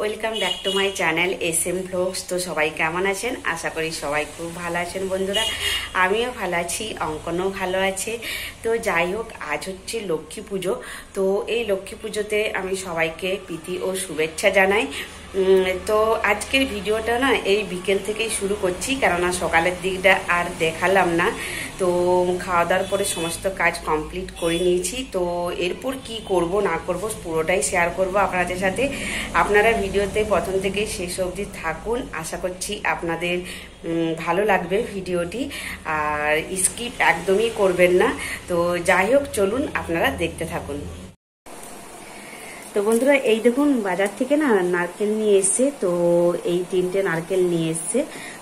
Welcome back to my channel S M vlogs তো সবাই কেমন আছেন? আশা করি সবাই খুব ভালো আছেন বন্ধুরা। আমিও ভালো আছি, অঙ্কনও ভালো আছে। তো যাই হোক, আজ হচ্ছে লক্ষ্মী পুজো। তো এই লক্ষ্মী পুজোতে আমি সবাইকে প্রীতি ও শুভেচ্ছা জানাই। তো আজকের ভিডিওটা না এই বিকেল থেকেই শুরু করছি, কেননা সকালের দিকটা আর দেখালাম না। তো খাওয়া দাওয়ার পরে সমস্ত কাজ কমপ্লিট করে নিয়েছি। তো এরপর কি করব, না করব, পুরোটাই শেয়ার করব আপনাদের সাথে। আপনারা ভিডিওতে প্রথম থেকে শেষ অবধি থাকুন। আশা করছি আপনাদের ভালো লাগবে ভিডিওটি। আর স্কিপ একদমই করবেন না। তো যাই হোক, চলুন আপনারা দেখতে থাকুন। তো বন্ধুরা, এই দেখুন, বাজার থেকে না নারকেল নিয়ে এসছে, তো এই তিনটে নারকেল নিয়ে এসছে,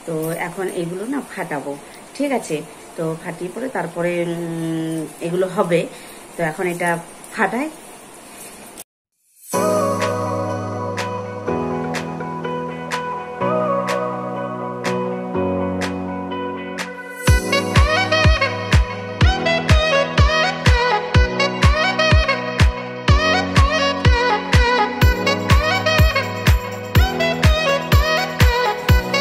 তো এখন এগুলো না ফাটাবো, ঠিক আছে? তো ফাটিয়ে পরে তারপরে এগুলো হবে, তো এখন এটা ফাটায়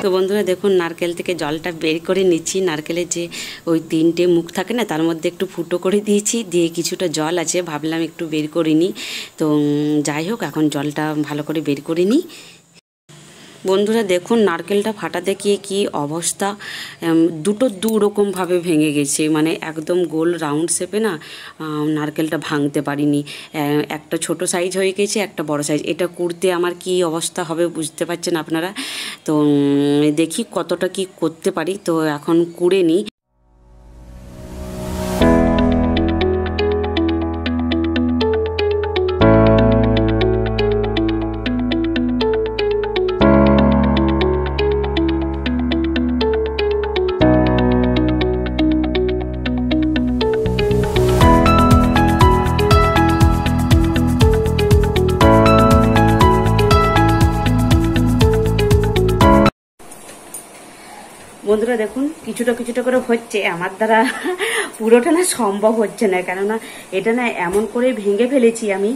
তো বন্ধুরা দেখুন, নারকেল থেকে জলটা বের করে নিচ্ছি। নারকেলের যে ওই তিনটে মুখ থাকে না, তার মধ্যে একটু ফুটো করে দিয়েছি। দিয়ে কিছুটা জল আছে, ভাবলাম একটু বের করে নিই। তো যাই হোক, এখন জলটা ভালো করে বের করে নিই। বন্ধুরা দেখুন, নারকেলটা ফাটাতে গিয়ে কি অবস্থা। দুটো দু রকমভাবে ভেঙে গেছে মানে একদম গোল রাউন্ড শেপে না নারকেলটা ভাঙতে পারিনি। একটা ছোট সাইজ হয়ে গেছে, একটা বড় সাইজ এটা কুড়তে আমার কি অবস্থা হবে বুঝতে পারছেন আপনারা? তো দেখি কতটা কি করতে পারি। তো, এখন কুড়ে নিই বন্ধুরা দেখুন কিছুটা কিছুটা করে হচ্ছে। আমার দ্বারা পুরোটা না সম্ভব হচ্ছে না কেননা এটা না এমন করে ভেঙে ফেলেছি আমি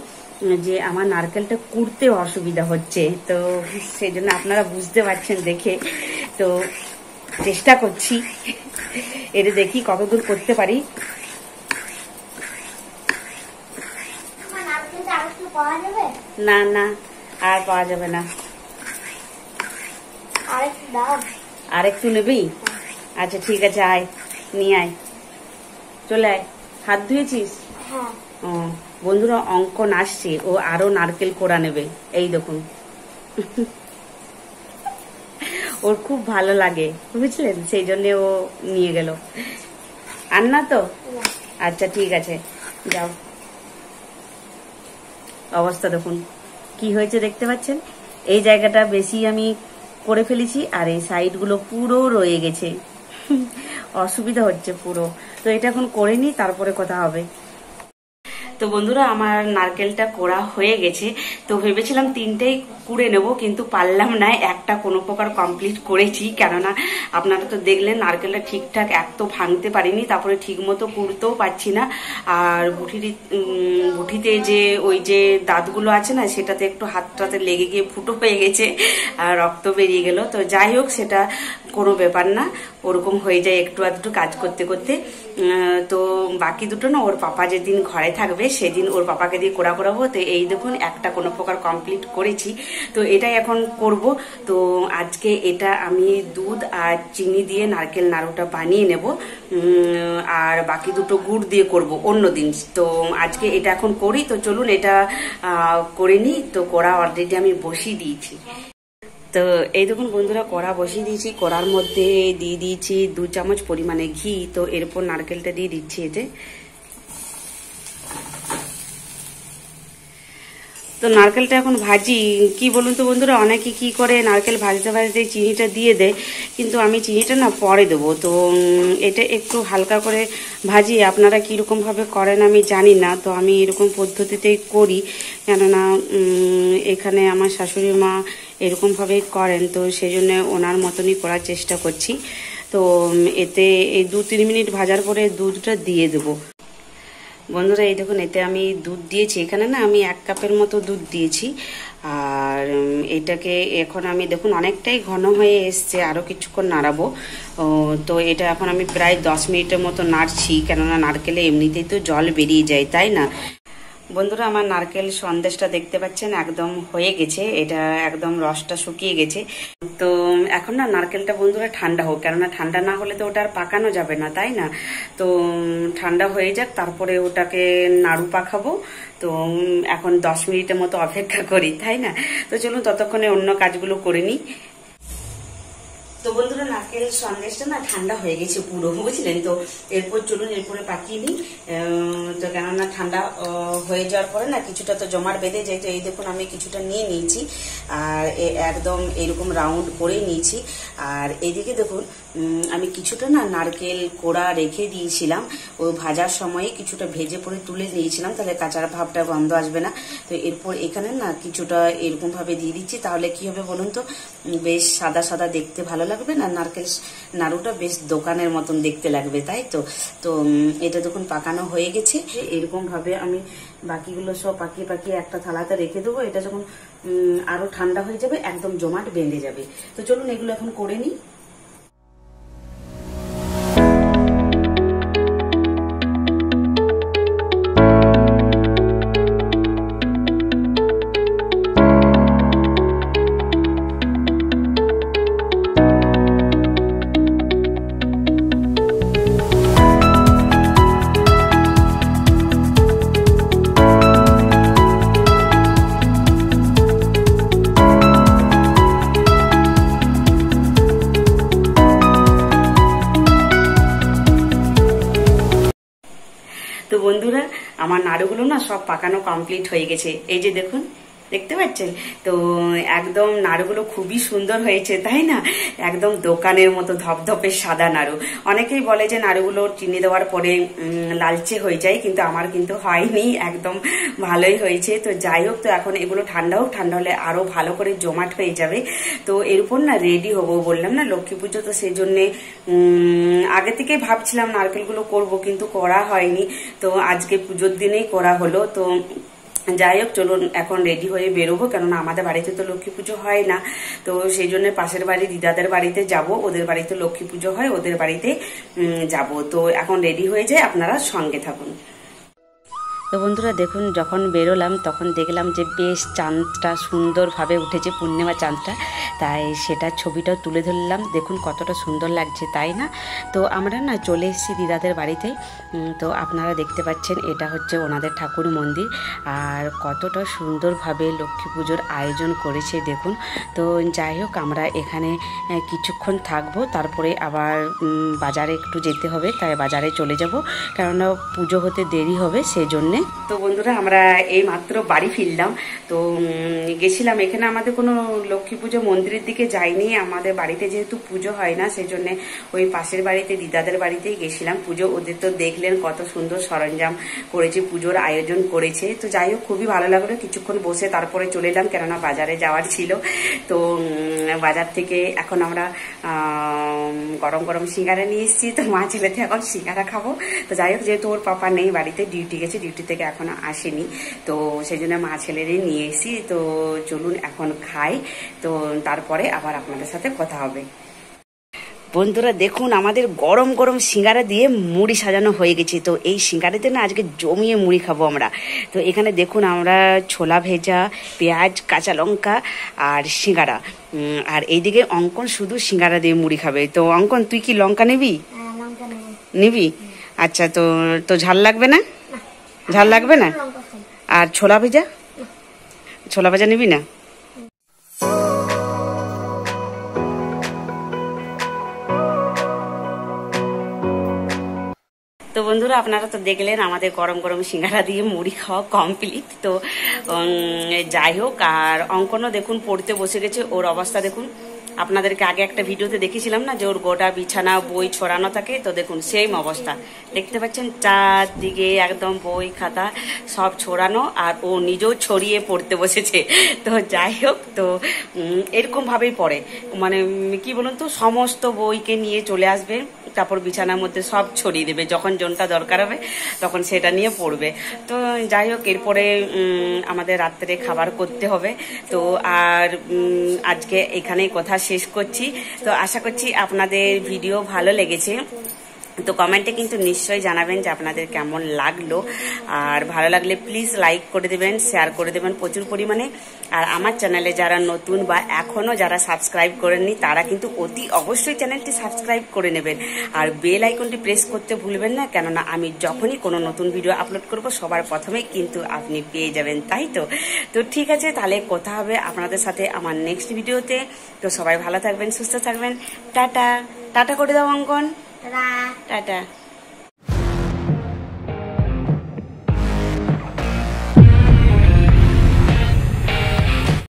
যে আমার নারকেলটা কুড়তে অসুবিধা হচ্ছে। তো সেই জন্য আপনারা বুঝতে পারছেন দেখে। তো চেষ্টা করছি এটা দেখি কতদূর করতে পারি। না না আর পাওয়া যাবে না। আর একটু নেবি? আচ্ছা ঠিক আছে আয়। নিয়ে আয়। চলে আয়। হাত ধুয়েছিস? হ্যাঁ। ও, বন্ধুরা অঙ্কন আসছে। ও আরও নারকেল কোড়া নেবে। এই দেখুন। ওর খুব ভালো লাগে। বুঝলেন? সেই জন্য ও নিয়ে গেল। আর না। তো আচ্ছা ঠিক আছে। যাও। অবস্থা দেখুন। কি হয়েছে দেখতে পাচ্ছেন? এই জায়গাটা বেশি আমি করে ফেলেছি আর এই সাইডগুলো পুরো রয়ে গেছে। অসুবিধা হচ্ছে পুরো। তো এটা এখন করে নিই তারপরে কথা হবে। তো বন্ধুরা, আমার নারকেলটা কোড়া হয়ে গেছে। তো ভেবেছিলাম তিনটেই কুড়ে নেব, কিন্তু পারলাম না। একটা কোনো প্রকার কমপ্লিট করেছি, কেননা আপনারা তো দেখলেন, নারকেলটা ঠিকঠাক এক তো ভাঙতে পারিনি, তারপরে ঠিক মতো কুড়তেও পারছি না। আর বুঠির বুঠিতে যে, ওই যে দাঁতগুলো আছে না, সেটাতে একটু হাতটাতে লেগে গিয়ে ফুটো হয়ে গেছে, আর রক্ত বেরিয়ে গেল। তো যাই হোক, সেটা কোনো ব্যাপার না, ওরকম হয়ে যায় একটু আধটু কাজ করতে করতে। তো বাকি দুটো না, ওর পাপা যেদিন ঘরে থাকবে, সেদিন ওর পাপাকে দিয়ে কোড়া করাবো তো এই দেখুন, একটা কোনো প্রকার কমপ্লিট করেছি। তো এটাই এখন করব। তো আজকে এটা আমি দুধ আর চিনি দিয়ে নারকেল নাড়ুটা বানিয়ে নেব। আর বাকি দুটো গুড় দিয়ে করব অন্য দিন। তো আজকে এটা এখন করি। তো চলুন এটা করে নিই। তো কড়া অলরেডি আমি বসিয়ে দিয়েছি। তো এই দেখুন বন্ধুরা, কড়া বসিয়ে দিয়েছি। কড়ার মধ্যে দিয়ে দিয়েছি দু চামচ পরিমাণে ঘি। তো এরপর নারকেলটা দিয়ে দিচ্ছি এতে। তো নারকেলটা এখন ভাজি, কি বলুন তো বন্ধুরা, অনেকে কি করে নারকেল ভাজতে ভাজতে চিনিটা দিয়ে দেয়, কিন্তু আমি চিনিটা না পরে দেবো। তো এটা একটু হালকা করে ভাজি, আপনারা কীরকম ভাবে করেন আমি জানি না, তো আমি এরকম পদ্ধতিতেই করি। কেননা এখানে আমার শাশুড়ি মা এরকমভাবেই করেন, তো সেই জন্য ওনার মতনই করার চেষ্টা করছি। তো এতে এই দু তিন মিনিট ভাজার পরে দুধটা দিয়ে দেবো। বন্ধুরা, এই দেখুন, এতে আমি দুধ দিয়েছি। এখানে না আমি এক কাপের মতো দুধ দিয়েছি। আর এটাকে এখন আমি, দেখুন, অনেকটাই ঘন হয়ে এসছে আরও কিছুক্ষণ নাড়াবো। তো এটা এখন আমি প্রায় দশ মিনিটের মতো নাড়ছি, কেননা নারকেলে এমনিতেই তো জল বেরিয়ে যায়, তাই না? বন্ধুরা, আমার নারকেল সন্দেশটা দেখতে পাচ্ছেন, একদম হয়ে গেছে। এটা একদম রসটা শুকিয়ে গেছে। তো এখন না, নারকেলটা বন্ধুরা ঠান্ডা হোক, কেননা ঠান্ডা না হলে তো ওটা আর পাকানো যাবে না, তাই না? তো ঠান্ডা হয়ে যাক, তারপরে ওটাকে নাড়ু পাখাবো তো এখন দশ মিনিটের মতো অপেক্ষা করি, তাই না? তো চলুন, ততক্ষণে অন্য কাজগুলো করে নিই। তো বন্ধুরা নারকেল সন্দেশটা না ঠান্ডা হয়ে গেছে পুরো, বুঝলেন তো? এরপর চলুন, এরপরে পাকিয়ে নিই। তো কেননা ঠান্ডা হয়ে যাওয়ার পরে না কিছুটা তো জমাট বেঁধে যায়, তো এই দেখুন আমি কিছুটা নিয়ে নিয়েছি। আর একদম এরকম রাউন্ড করে নিয়েছি। আর এদিকে দেখুন আমি কিছুটা না নারকেল কোড়া রেখে দিয়েছিলাম। ও, ভাজার সময়ে কিছুটা ভেজে পরে তুলে নিয়েছিলাম, তাহলে কাঁচার ভাবটা গন্ধ আসবে না। তো এরপর এখানে না কিছুটা এরকমভাবে দিয়ে দিচ্ছি, তাহলে কি হবে বলুন তো? বেশ সাদা সাদা দেখতে ভালো লাগবে না? নারকেল নাড়ুটা বেশ দোকানের মতন দেখতে লাগবে, তাই তো? তো এটা দেখুন পাকানো হয়ে গেছে এরকম ভাবে আমি বাকিগুলো সব পাকিয়ে পাকিয়ে একটা থালাতে রেখে দেবো। এটা যখন আরও আরও ঠান্ডা হয়ে যাবে, একদম জমাট বেঁধে যাবে। তো চলুন এগুলো এখন করে নিই। তো বন্ধুরা আমার নাড়ুগুলো না সব পাকানো কমপ্লিট হয়ে গেছে। এই যে দেখুন দেখতে পাচ্ছেন? তো একদম নাড়ুগুলো খুবই সুন্দর হয়েছে, তাই না? একদম দোকানের মতো ধপধপে সাদা নাড়ু। অনেকেই বলে যে নাড়ুগুলো চিনি দেওয়ার পরে লালচে হয়ে যায়, কিন্তু আমার কিন্তু হয়নি, একদম ভালোই হয়েছে। তো যাই হোক, তো এখন এগুলো ঠান্ডা হোক, ঠান্ডা হলে আরও ভালো করে জমাট হয়ে যাবে। তো এর উপর না রেডি হব বললাম না, লক্ষ্মী পুজো তো সেই জন্যে আগে থেকে ভাবছিলাম নারকেলগুলো করব, কিন্তু করা হয়নি। তো আজকে পুজোর দিনেই করা হলো। তো যাই হোক, চলুন এখন রেডি হয়ে বেরোবো, কেননা আমাদের বাড়িতে তো লক্ষ্মী পুজো হয় না। তো সেই জন্য পাশের বাড়ি দিদাদের বাড়িতে যাব, ওদের বাড়িতে লক্ষ্মী পুজো হয়, ওদের বাড়িতে যাব। তো এখন রেডি হয়ে যায় আপনারা সঙ্গে থাকুন। তো বন্ধুরা দেখুন, যখন বেরোলাম, তখন দেখলাম যে বেশ চাঁদটা সুন্দরভাবে উঠেছে, পূর্ণিমা চাঁদটা। তাই সেটা ছবিটাও তুলে ধরলাম। দেখুন কতটা সুন্দর লাগছে, তাই না? তো আমরা না চলে এসেছি দিদাদের বাড়িতে। তো আপনারা দেখতে পাচ্ছেন, এটা হচ্ছে ওনাদের ঠাকুর মন্দির। আর কতটা সুন্দরভাবে লক্ষ্মী পুজোর আয়োজন করেছে, দেখুন। তো যাই হোক, আমরা এখানে কিছুক্ষণ থাকব। তারপরে আবার বাজারে একটু যেতে হবে, তাই বাজারে চলে যাব। কেননা পুজো হতে দেরি হবে সেই জন্যে তো বন্ধুরা, আমরা এই মাত্র বাড়ি ফিরলাম। তো গেছিলাম এখানে। আমাদের কোনো লক্ষ্মী পুজো মন্দিরের দিকে যাইনি। আমাদের বাড়িতে যেহেতু পুজো হয় না সেই জন্য ওই পাশের বাড়িতে, দিদাদের বাড়িতেই গেছিলাম পুজো। ওদের তো দেখলেন কত সুন্দর সরঞ্জাম করেছে, পুজোর আয়োজন করেছে। তো যাই হোক, খুবই ভালো লাগল। কিছুক্ষণ বসে তারপরে চলে এলাম, কেননা বাজারে যাওয়ার ছিল। তো বাজার থেকে এখন আমরা গরম গরম সিঙ্গারা নিয়ে এসেছি। তো মা ছেলেতে এখন সিঙ্গারা খাব। তো যাই হোক, যেহেতু ওর পাপা নেই বাড়িতে ডিউটি গেছে ডিউটি থেকে এখনও আসেনি। তো সেই জন্য মা ছেলেরই নিয়ে এসেছি। তো চলুন এখন খাই। তো তারপরে আবার আপনাদের সাথে কথা হবে। বন্ধুরা দেখুন আমাদের গরম গরম সিঙ্গারা দিয়ে মুড়ি সাজানো হয়ে গেছে। তো এই সিঙ্গারাতে না আজকে জমিয়ে মুড়ি খাব আমরা। তো এখানে দেখুন আমরা ছোলা ভেজা পেঁয়াজ কাঁচা লঙ্কা আর সিঙ্গারা। আর এইদিকে অঙ্কন শুধু সিঙ্গারা দিয়ে মুড়ি খাবে। তো অঙ্কন তুই কি লঙ্কা নিবি? হ্যাঁ, নিবি? আচ্ছা তো তো ঝাল লাগবে না? ঝাল লাগবে না? আর ছোলা ভেজা? ছোলা ভেজা নিবি না? তো বন্ধুরা, আপনারা তো দেখলেন আমাদের গরম গরম সিঙ্গারা দিয়ে মুড়ি খাওয়া কমপ্লিট তো যাই হোক, আর অঙ্কনও দেখুন, পড়তে বসে গেছে, ওর অবস্থা দেখুন। আপনাদেরকে আগে একটা ভিডিওতে দেখেছিলাম না যে ওর গোটা বিছানা, বই ছড়ানো থাকে? তো দেখুন সেম অবস্থা। দেখতে পাচ্ছেন, চারদিকে একদম বই খাতা সব ছড়ানো আর ও নিজেও ছড়িয়ে পড়তে বসেছে। তো যাই হোক, তো এরকমভাবেই পড়ে। মানে কি বলুন তো, সমস্ত বইকে নিয়ে চলে আসবে, তারপর বিছানার মধ্যে সব ছড়িয়ে দেবে। যখন জোনটা দরকার হবে, তখন সেটা নিয়ে পড়বে। তো যাই হোক, এরপরে আমাদের রাত্রে খাবার করতে হবে। তো আর আজকে এখানেই কথা। শেষ করছি। তো আশা করছি আপনাদের ভিডিও ভালো লেগেছে। তো কমেন্টে কিন্তু নিশ্চয়ই জানাবেন যে আপনাদের কেমন লাগল। আর ভালো লাগলে প্লিজ লাইক করে দেবেন শেয়ার করে দেবেন প্রচুর পরিমাণে। আর আমার চ্যানেলে যারা নতুন বা এখনও যারা সাবস্ক্রাইব করেননি, তারা কিন্তু অতি অবশ্যই চ্যানেলটি সাবস্ক্রাইব করে নেবেন। আর বেল আইকনটি প্রেস করতে ভুলবেন না, কেননা আমি যখনই কোনো নতুন ভিডিও আপলোড করব, সবার প্রথমেই কিন্তু আপনি পেয়ে যাবেন, তাই তো? তো ঠিক আছে, তাহলে কথা হবে আপনাদের সাথে আমার নেক্সট ভিডিওতে তো সবাই ভালো থাকবেন, সুস্থ থাকবেন। টাটা। টাটা করে দাও, অঙ্কন। তারা টাটা